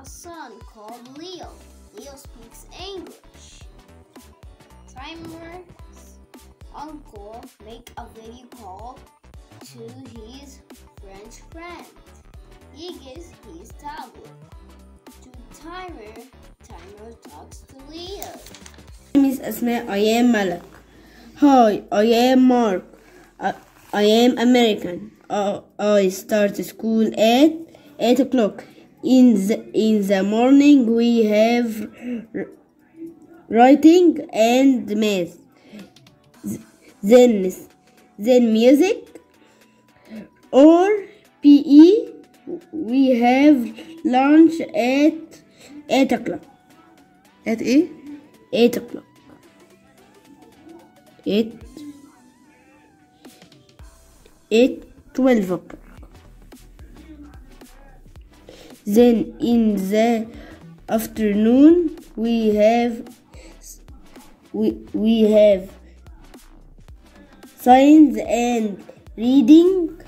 a son called Leo. Leo speaks English. Tamer's uncle make a video call to his French friend. He gives his tablet to Tamer. Timer talks to Leo. My name is Asma. I am Malak. Hi, I am Mark. I, I am American. I start school at 8 o'clock in the, in the morning we have writing and math. Then then music or PE we have lunch at 8 o'clock. At a 8 o'clock. 8 8 12 o'clock. Then in the afternoon we have we we have science and reading.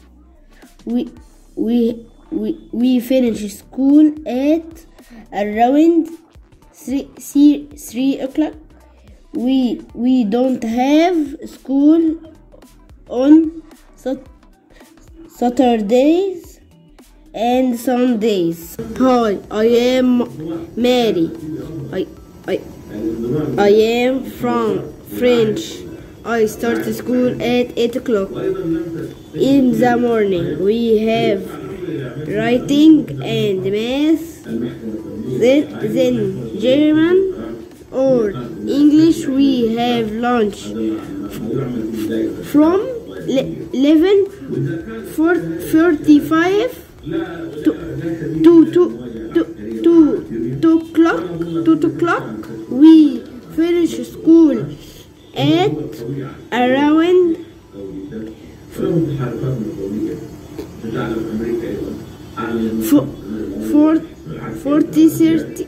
We we we, we finish school at around three, three, three o'clock. We we don't have school on Saturdays and Sundays. Hi, I am Mary. I, I, I am from French. I start school at 8 o'clock in the morning. We have writing and math, then, then German or English. We have lunch from 11.45 two, two, two, two, two, two o'clock, two o'clock, we finish school at around four, four, 40, 30,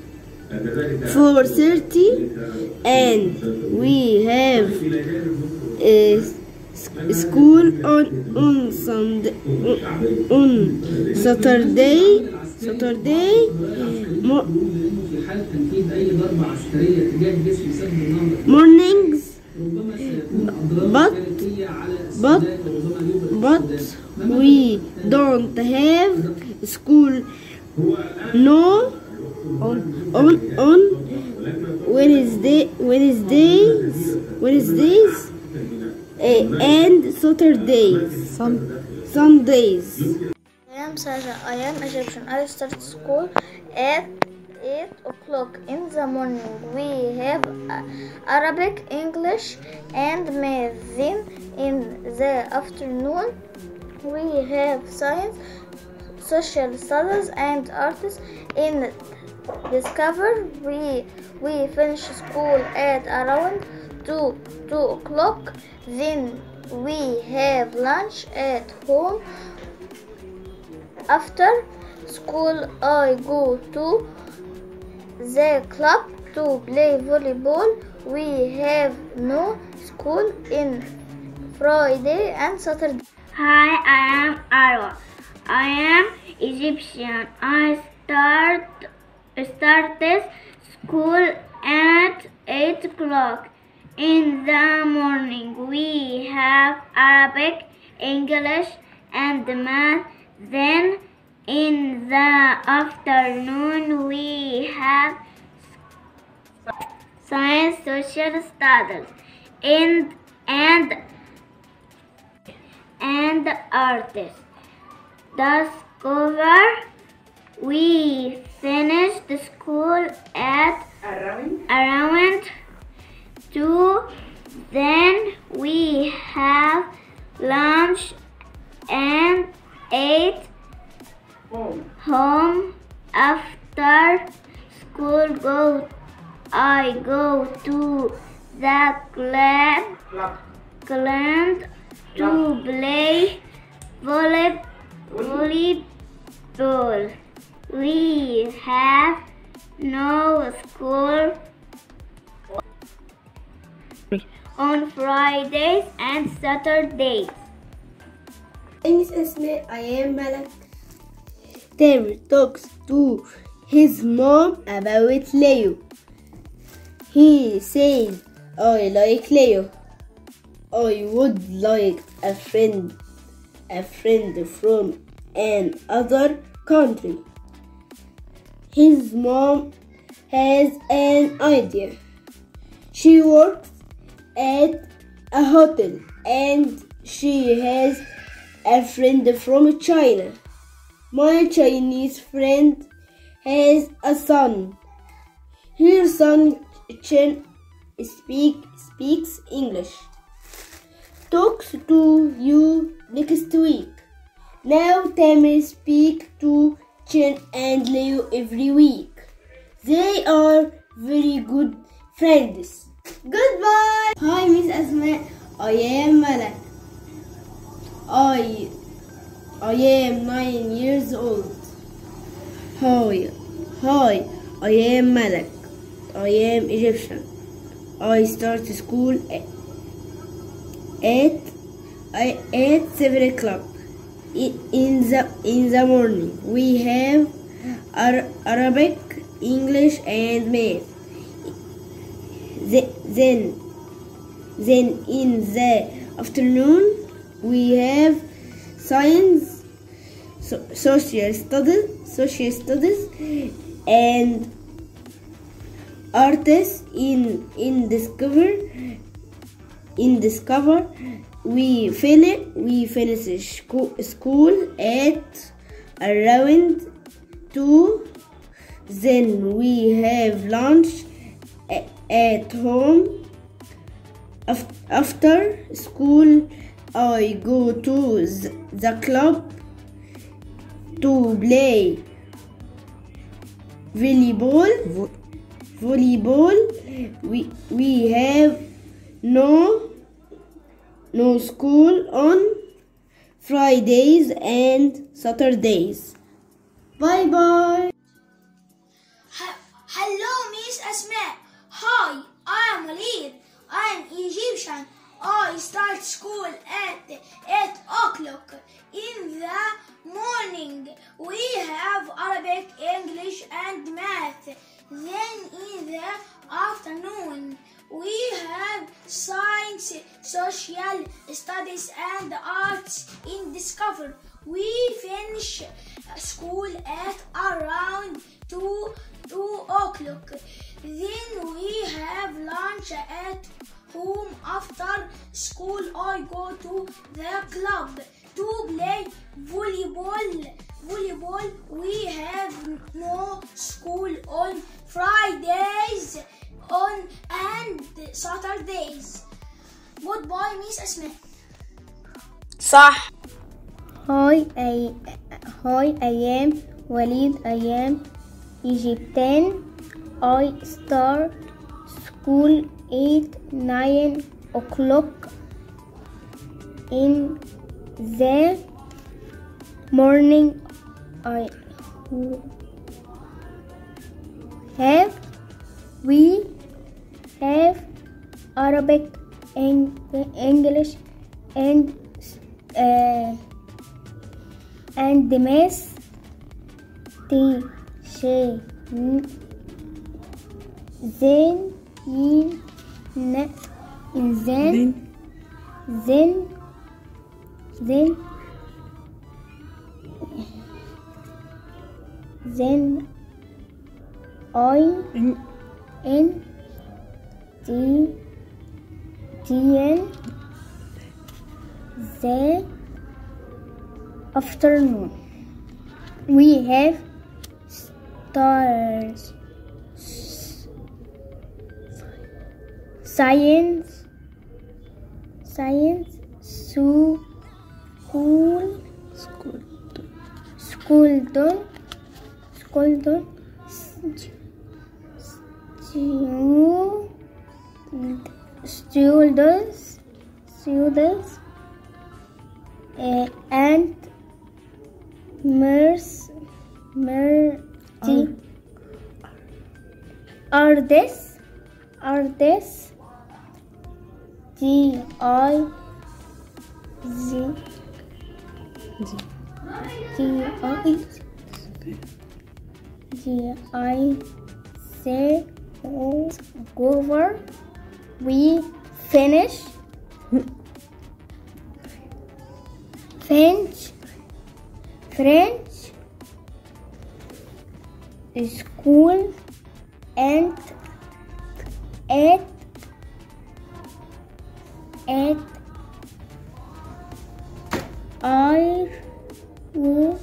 4.30 and we have uh, school on on Sunday on Saturday Saturday mornings. But but but we don't have school. No on on on Wednesday Wednesdays Wednesdays and Saturdays some Sundays I am Saja. I am Egyptian. I start school at 8 o'clock in the morning. We have uh, Arabic, English, and math. Then in the afternoon, we have science, social studies, and arts. In Discover, we we finish school at around 2 2 o'clock. Then we have lunch at home. After school, I go to the club to play volleyball. We have no school in Friday and Saturday. Hi, I am Arwa. I am Egyptian. I start started school at eight o'clock in the morning. We have Arabic, English, and math. Then in the afternoon we have science, social studies, and and and artists. Discover we finished the school at around two. Then we have lunch and ate home after school. Go I go to the club, club to play volley, volleyball. We have no school on Fridays and Saturdays. I am Malak. Tamer talks to his mom about Leo. He says, I like Leo. I would like a friend, a friend from an other country. His mom has an idea. She works at a hotel and she has a friend from China. My Chinese friend has a son. Her son Chen speak, speaks English. Talks to you next week. Now Tamer speak to Chen and Leo every week. They are very good friends. Goodbye. Hi, Miss Asma. I am Malak. I I am nine years old. Hi, hi. I am Malak. I am Egyptian. I start school at at, at seven o'clock in the in the morning. We have Arabic, English, and math. The- Then, then in the afternoon we have science, so, social studies, social studies, and artists in in discover in discover we finish we finish scho- school at around two. Then we have lunch at home. After school i go to the club to play volleyball. Vo- volleyball. We we have no no school on fridays and saturdays. Bye bye I start school at 8 o'clock in the morning. We have Arabic, English, and math. Then in the afternoon, we have science, social studies, and arts in Discover. We finish school at around 2, 2 o'clock. Then we have lunch at home after school. I go to the club to play volleyball. Volleyball. We have no school on Fridays on and Saturdays. Goodbye, Miss Asma. صح Hi, I, hi, I am Walid. I am Egyptian. I start school at 9 o'clock in the morning. I have we have Arabic and English and uh, and the math the she then in in then then then then I in- in the the the afternoon. We have stars science. Science. School. School. school. Done school. Done students, students, uh, and mercy, mercy, artists, artists, G I Z. G I. G I say over. We finish. French. French. School. And at at I will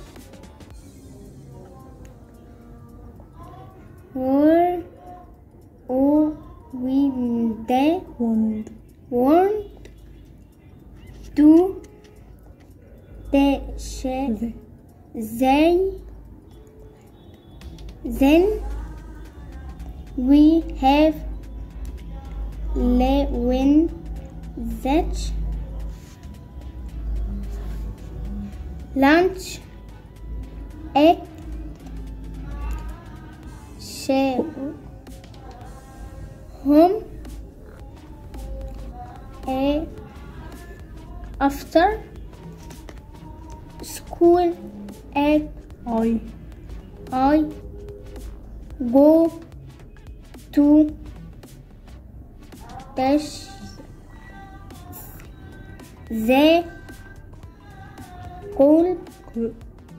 dash the school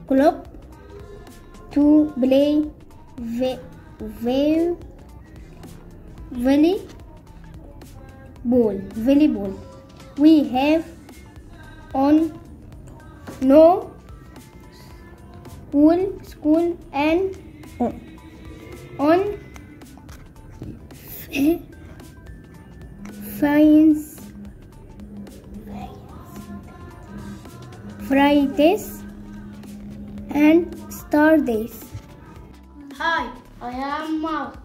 club to play ve- ve- volleyball volleyball we have on no school school and on on Fridays Fridays and Saturdays. Hi, I am Mark.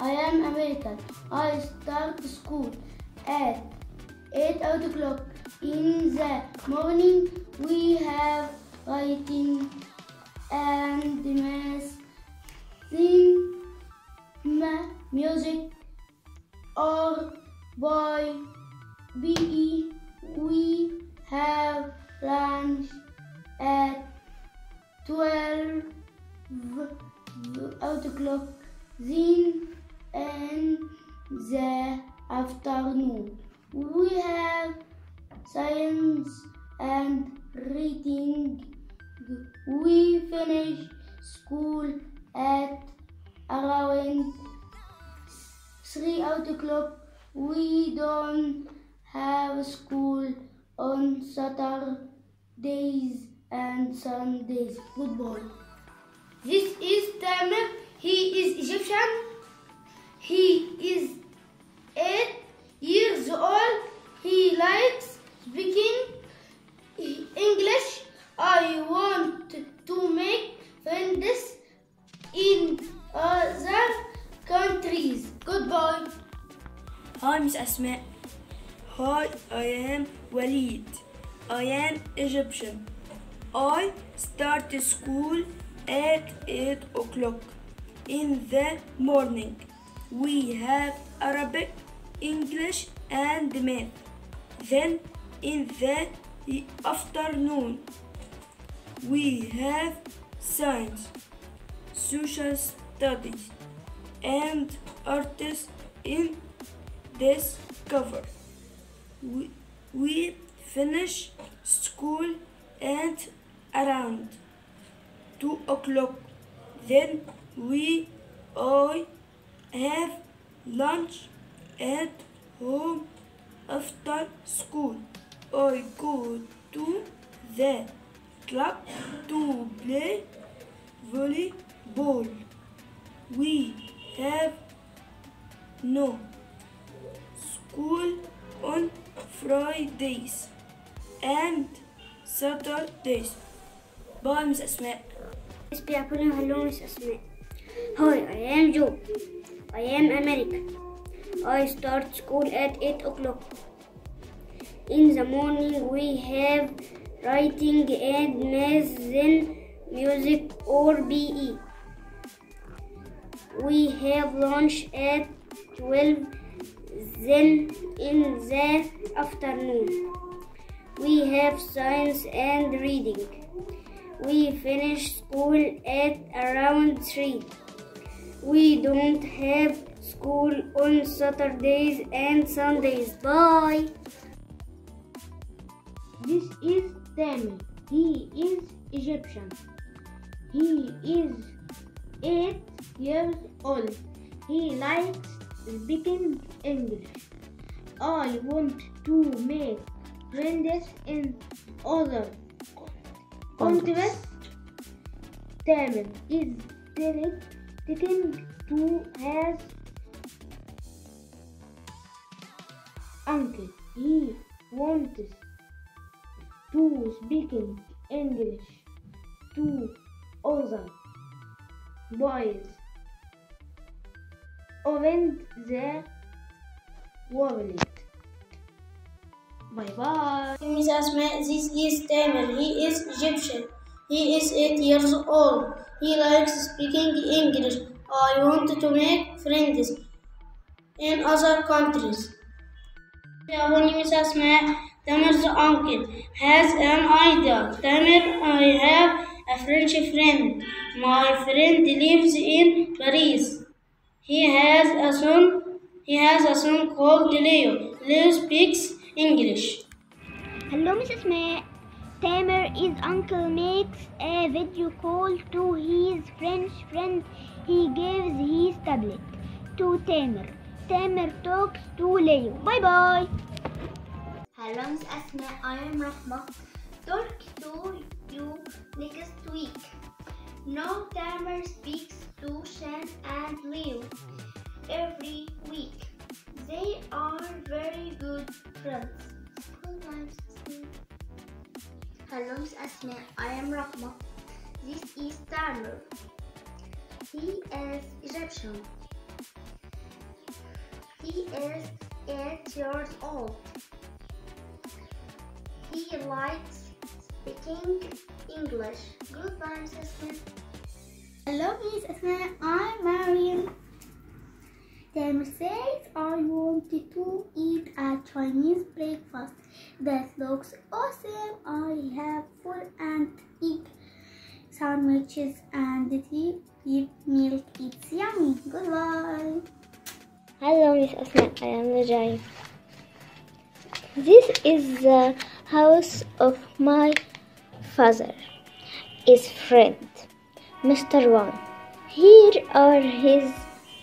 I am American. I start school at 8 o'clock in the morning. We have writing speaking English. I want to make friends in other countries. Goodbye. Miss Asma. Hi, I am Walid. I am Egyptian. I start school at 8 o'clock in the morning. We have Arabic, English, and math. Then in the afternoon, we have science, social studies, and artists in discover. We, we finish school at around two o'clock. Then we all have lunch at home after school. I go to the club to play volleyball. We have no school on Fridays and Saturdays. Bye, Miss Asma. Miss Piapuna, hello, Miss Asma. Hi, I am Joe. I am American. I start school at 8 o'clock. In the morning, we have writing and math, then music or BE. We have lunch at 12, then in the afternoon. We have science and reading. We finish school at around 3. We don't have school on Saturdays and Sundays. Bye. This is Tamer. He is Egyptian. He is eight years old. He likes speaking English. I want to make friends in other countries. Tamer is taking to his uncle. He wants to speaking English to other boys around the world. Bye bye. Miss Asma, this is Tamer. He is Egyptian. He is 8 years old. He likes speaking English. I want to make friends in other countries. When Miss Asma, Tamer's uncle has an idea. Tamer, I have a French friend. My friend lives in Paris. He has a son. He has a son called Leo. Leo speaks English. Hello, Mrs. May. Tamer is uncle makes a video call to his French friend. He gives his tablet to Tamer. Tamer talks to Leo. Bye bye. Hello, Asma. I am Rahma. Talk to you next week. No Tamer speaks to Chen and Leo every week. They are very good friends. Miss Hello, Asma. I am Rahma. This is Tamer. He is Egyptian. He is eight years old. He likes speaking English. Goodbye, Miss Asma. Hello, Miss Asma. I'm Mariam. Tamer says I wanted to eat a Chinese breakfast that looks awesome. I have full and egg sandwiches and tea with milk. It's yummy. Goodbye. Hello, Miss Asma. I am Najai. This is the house of my father. His friend, Mr. Wang. Here are his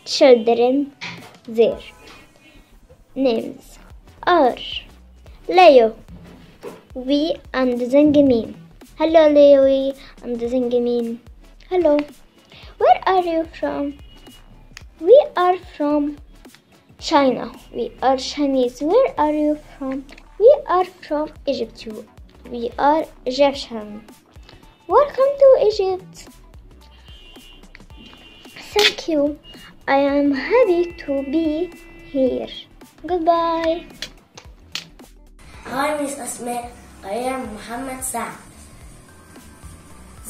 children. Their names are Leo, we and Zangamin. Hello, Leo, we and Zangamin. Hello. Where are you from? We are from China. We are Chinese. Where are you from? We are from Egypt. too. We are Egyptian. Welcome to Egypt. Thank you. I am happy to be here. Goodbye. Hi, Miss Asma. I am Muhammad Saad.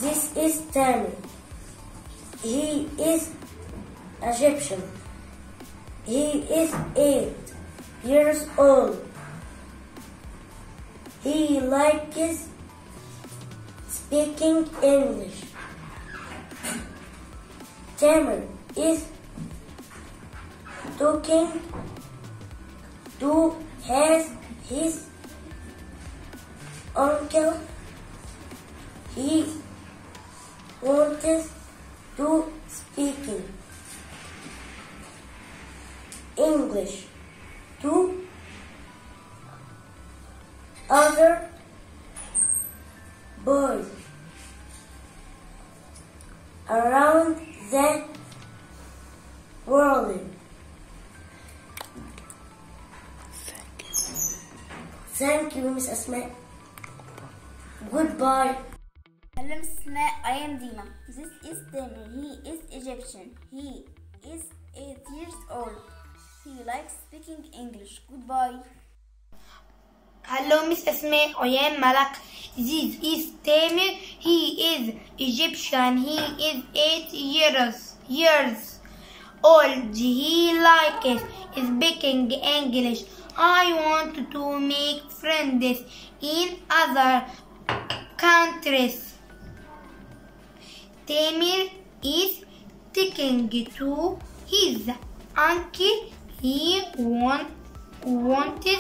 This is Tammy. He is Egyptian. He is eight years old. He likes speaking English. Tamer is talking to his, his uncle. He wants to speaking English to other boys around the world. Thank you, Miss Asma. Goodbye. Hello, Miss Asma. I am Dima. This is Tamer. He is Egyptian. He is eight years old. He likes speaking English. Goodbye. Hello, Miss Asma. I am Malak. This is Tamer. He is Egyptian. He is eight years years old. He likes speaking English. I want to make friends in other countries. Tamer is taking to his uncle. He want, wanted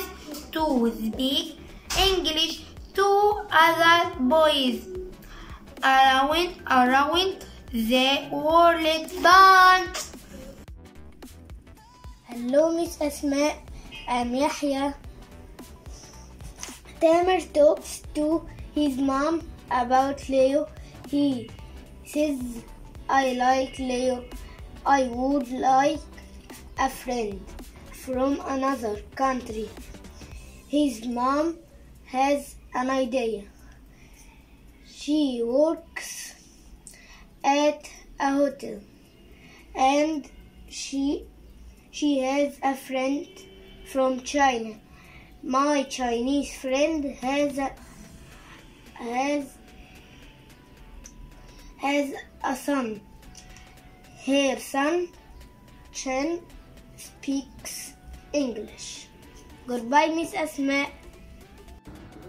to speak English to other boys around, around the world. Bye. Hello, Miss Asma. I'm Yahya. Tamer talks to his mom about Leo. He says, I like Leo. I would like a friend from another country. His mom has an idea. She works at a hotel and she she has a friend from China. My Chinese friend has a, has has a son. Her son Chen speaks English. Goodbye, Miss Asma.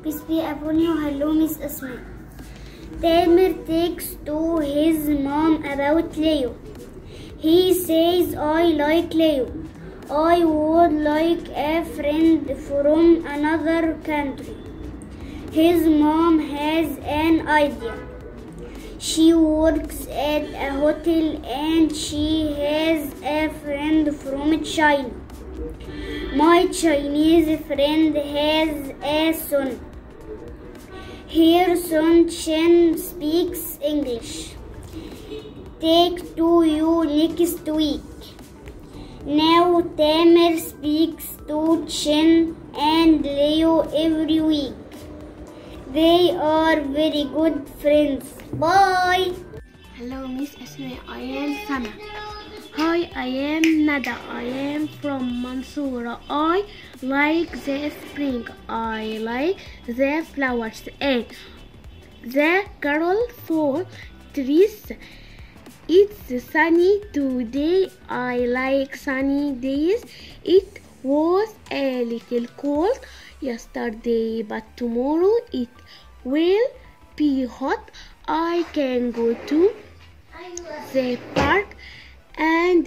Peace be upon you. Hello, Miss Asma. Tamer takes to his mom about Leo. He says, I like Leo. I would like a friend from another country. His mom has an idea. She works at a hotel and she has a friend from China. My Chinese friend has a son. Her son Chen speaks English. Take to you next week. Now Tamer speaks to Chen and Leo every week. They are very good friends. Bye. Hello, Miss Asma. I am Sana. Hi, I am Nada. I am from Mansoura. I like the spring. I like the flowers and the colorful trees. It's sunny today. I like sunny days. It was a little cold yesterday, but tomorrow it will be hot. I can go to the park and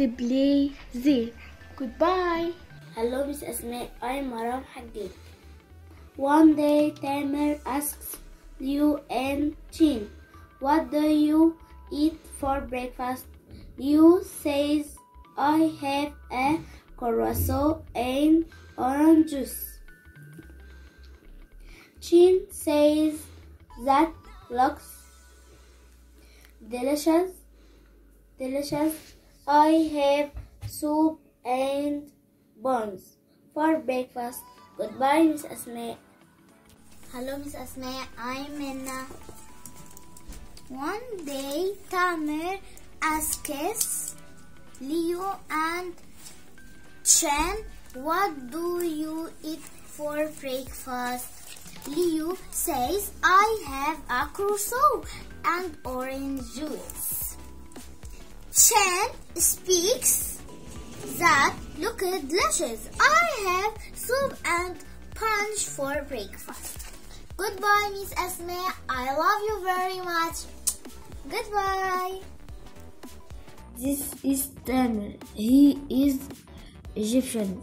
there. Goodbye. Hello, Miss Asma. I'm Maram Haggid. One day, Tamer asks Liu and Chen, What do you eat for breakfast? Liu says, I have a croissant and orange juice. Chen says, That looks delicious. Delicious. I have soup and buns for breakfast. Goodbye, Miss Asma. Hello, Miss Asma. I'm Minna. One day, Tamer asks Leo and Chen, What do you eat for breakfast? Leo says, I have a croissant and orange juice. Chen speaks that look delicious. I have soup and punch for breakfast. Goodbye, Miss Asma. I love you very much. Goodbye. This is Tamer. He is Egyptian.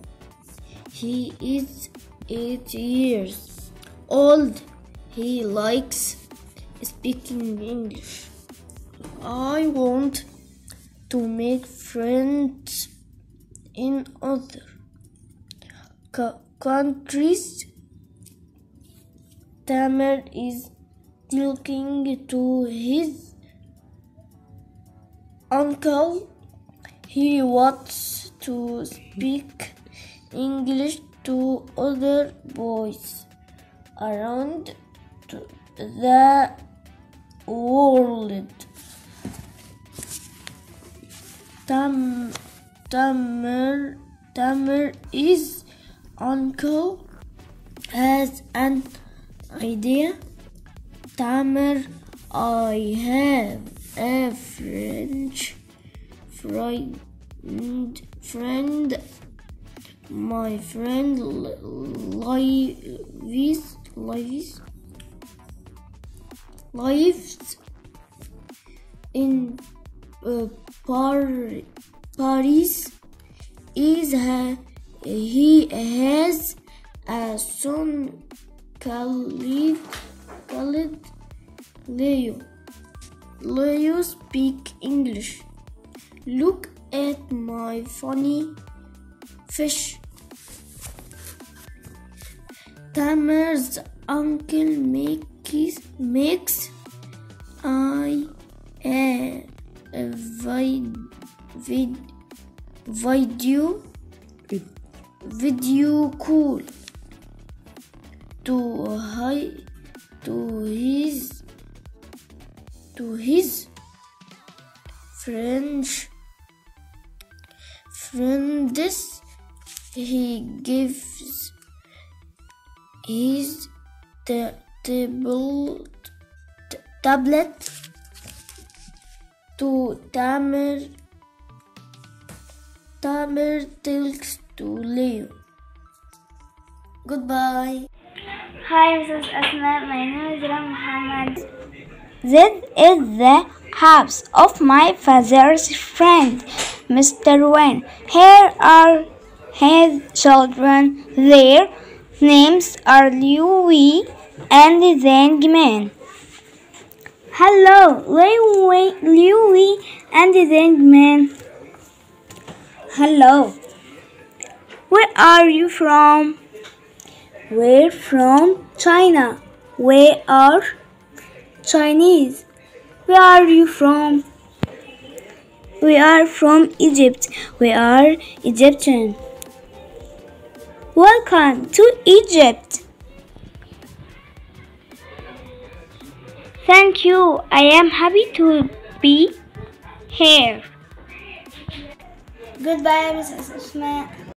He is eight years old. He likes speaking English. I want to make friends in other co- countries. Tamer is talking to his uncle. He wants to speak English to other boys around the world. Tam, Tamer Tamer is uncle has an idea. Tamer, I have a French friend. Friend, my friend lives lives lives in uh, Paris. Is he has a son called called Leo. Leo speak English. Look at my funny fish. Tamer's uncle makes makes I a vid, vid, video? Video call to hi to his to his French friends he gives his ta- table tablet to Tamer Tamer tells to Leo goodbye Hi, Mrs. Asma. My name is Ram Muhammad. This is the house of my father's friend, Mr. Wayne. Here are his children. Their names are Liu Louis and Zangman. Hello, Louis, and Zangman. Hello. Where are you from? We're from China. We are Chinese. Where are you from? We are from Egypt. We are Egyptian. Welcome to Egypt. Thank you. I am happy to be here. Goodbye, Mrs. Asma.